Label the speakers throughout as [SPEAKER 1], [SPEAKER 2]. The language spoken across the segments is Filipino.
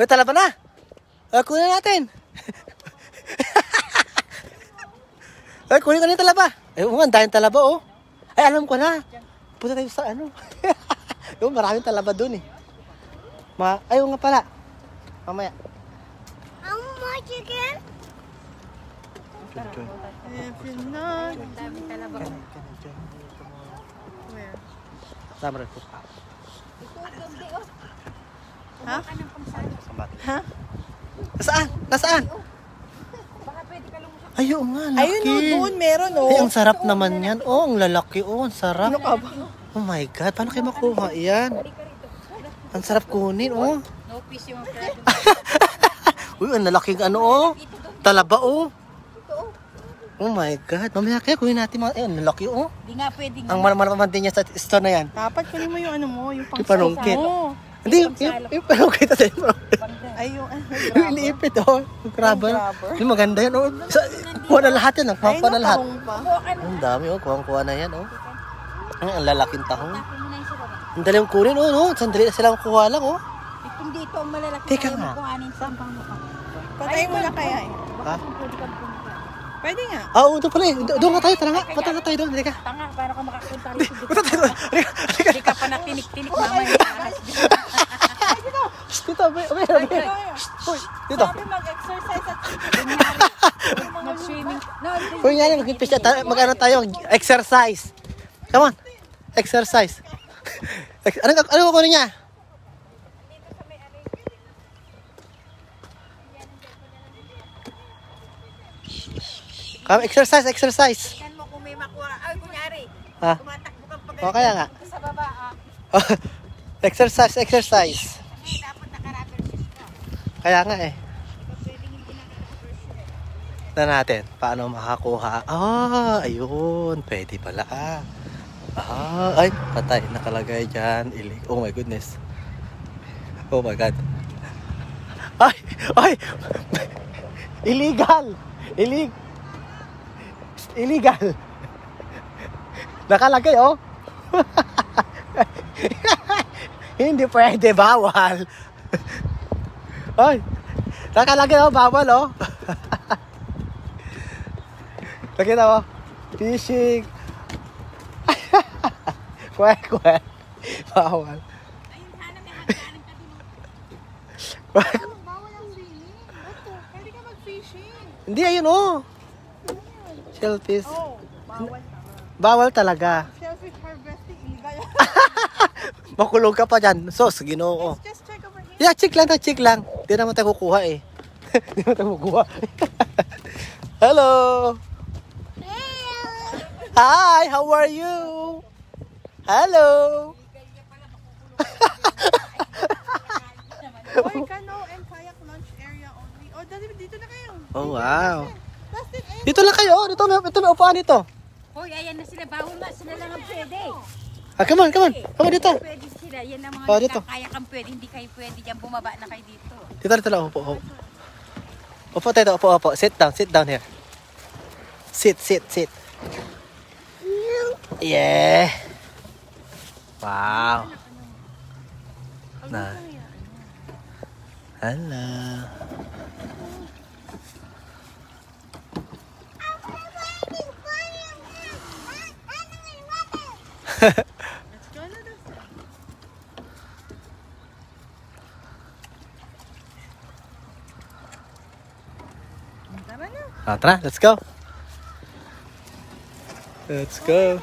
[SPEAKER 1] May talaba na. Ah, kunin natin. Ay, kunin ko na yung talaba. Ay, nga, ang daming talaba, oh. Ay, alam ko na. Punta tayo sa ano. yung maraming talaba dun, eh. Ma ay, nga pala. Mamaya.
[SPEAKER 2] How much again?
[SPEAKER 3] If you're not...
[SPEAKER 4] Ang daming talaba.
[SPEAKER 3] Ha? Ha?
[SPEAKER 1] Nasaan? Nasaan? Ay, oo nga, laki.
[SPEAKER 3] Ayun o, doon meron o.
[SPEAKER 1] Ay, ang sarap naman yan. Oh, ang lalaki. Oh, ang sarap.
[SPEAKER 3] Ano ka ba?
[SPEAKER 1] Oh my God, paano kayo makuha yan? Ang sarap kunin, oh.
[SPEAKER 4] No piece yung friend.
[SPEAKER 1] Uy, ang lalaking ano, oh. Talaba, oh. Oh my God. Mamaya kaya kunin natin mga... Eh, ang lalaki, oh.
[SPEAKER 4] Di nga pwede nga.
[SPEAKER 1] Ang malaman din niya sa store na yan.
[SPEAKER 3] Dapat kunin mo yung ano mo, yung pang
[SPEAKER 1] Yung panungkit.
[SPEAKER 3] mo.
[SPEAKER 1] Hindi, yung, yung, yung parang kita sa inyo.
[SPEAKER 3] Ay, yung ano,
[SPEAKER 1] Yung iniipit, oh. Yung grabber.
[SPEAKER 3] Yung.
[SPEAKER 1] Yung maganda yan, oh. Sa, kuha na lahat yan, oh. Kuha na lahat. Ang dami, oh. Kuha kuha na yan, oh. Ang, lalaking tahong.
[SPEAKER 4] Na yung.
[SPEAKER 1] Ang dali yung kunin, oh. No? Sandali na silang kuha lang, oh.
[SPEAKER 4] Kung dito ang malalaki
[SPEAKER 1] Teka nga.
[SPEAKER 4] mo kuhanin sa pang mukha.
[SPEAKER 3] Patay mo na kaya eh.
[SPEAKER 1] Ha?
[SPEAKER 4] Pwede
[SPEAKER 3] nga.
[SPEAKER 1] Ah, oo, doon pala eh. Do- Doon ka tayo, tara nga. Punta nga tayo doon. Hindi ka.
[SPEAKER 4] Tanga, paano ka makapunta rito? Di
[SPEAKER 1] Punta tayo doon. Halika, halika.
[SPEAKER 4] Di ka pa natinik-tinik mamaya.
[SPEAKER 1] Shh, Dito.
[SPEAKER 3] Sabi mag-exercise at
[SPEAKER 4] Mag-swimming.
[SPEAKER 1] Uy, nga lang, mag-fish tayo. Mag-ano tayo, exercise. Come on. Exercise. Ex- ano, ano ko niya? Come, exercise, exercise.
[SPEAKER 4] Tingnan mo kung may makuha. Ay, kunyari,
[SPEAKER 1] Ha?
[SPEAKER 4] tumatakbo kang pag
[SPEAKER 1] O, kaya nga.
[SPEAKER 4] sa baba. Ah.
[SPEAKER 1] exercise, exercise.
[SPEAKER 4] Eh, dapat naka-rubber shoes ka.
[SPEAKER 1] Kaya nga eh. Na natin, paano makakuha? Ah, ayun, pwede pala. Ah, ay, patay, nakalagay dyan. Ilig. Oh my goodness. Oh my God. Ay, ay, illegal. Illeg illegal. Nakalagay, oh. Hindi pwede, bawal. Ay, nakalagay oh, bawal oh. Nakita mo? Fishing. Kwe, kwe. Bawal. Kwe,
[SPEAKER 3] Bawal ang swimming. Bato, pwede ka mag-fishing.
[SPEAKER 1] Hindi, ayun oh. Shellfish.
[SPEAKER 3] Oh, bawal tama.
[SPEAKER 1] Bawal talaga.
[SPEAKER 3] Shellfish harvesting illegal.
[SPEAKER 1] Makulong ka pa dyan. Sos, ginoo.
[SPEAKER 3] Just check over here.
[SPEAKER 1] Yeah, check lang na, check lang. Di naman tayo kukuha eh. Di naman tayo kukuha. Hello! Hi, how are you? Hello!
[SPEAKER 3] Oy, canoe and kayak launch area only. Oh, dali, dito na kayo.
[SPEAKER 1] Oh, wow.
[SPEAKER 3] Eh.
[SPEAKER 1] Dito lang kayo. Dito, may, ito may upuan dito.
[SPEAKER 4] Hoy, ayan na sila. Bawal nga sila lang ang pwede.
[SPEAKER 1] Ah, come on, come on. Come on dito.
[SPEAKER 4] Pwede sila. Yan ang mga
[SPEAKER 1] Oh, dito.
[SPEAKER 4] kaya kang pwede. Hindi kayo pwede dyan. Bumaba na kayo dito.
[SPEAKER 1] Dito, dito lang. Upo, upo. Upo tayo, upo, upo. Sit down, sit down here. Sit, sit, sit. Yeah. Wow. Na. Hello.
[SPEAKER 3] Let's
[SPEAKER 1] Ah, let's go. Let's go.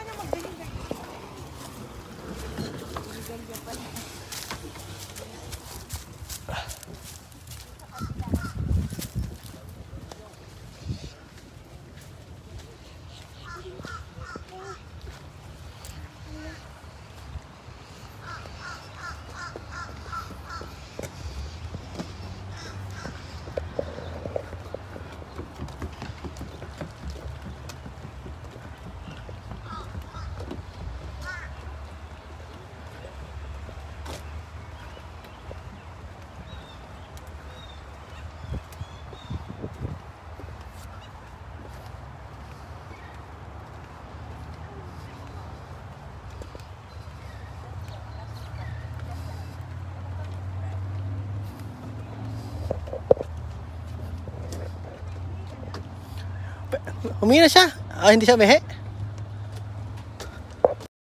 [SPEAKER 1] Humingi na siya. Ah, hindi siya mehe.